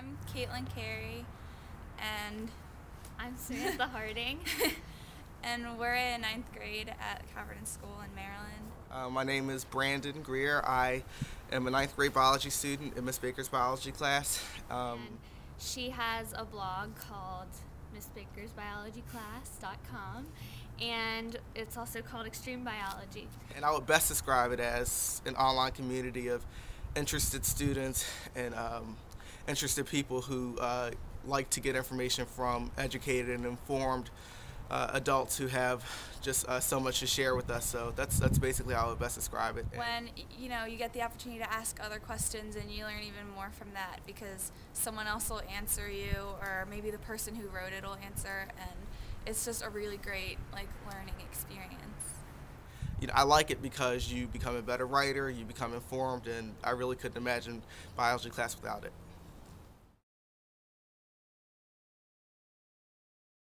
I'm Caitlin Carey, and I'm Samantha Harding. and we're in ninth grade at Calverton School in Maryland. Uh, my name is Brandon Greer. I am a ninth grade biology student in Miss Baker's biology class. Um, she has a blog called MissBakersBiologyClass.com and it's also called Extreme Biology. And I would best describe it as an online community of interested students and um, interested people who uh, like to get information from educated and informed uh, adults who have just uh, so much to share with us. So that's that's basically how I would best describe it. When you know you get the opportunity to ask other questions and you learn even more from that because someone else will answer you or maybe the person who wrote it will answer and it's just a really great like learning experience. You know, I like it because you become a better writer, you become informed, and I really couldn't imagine biology class without it.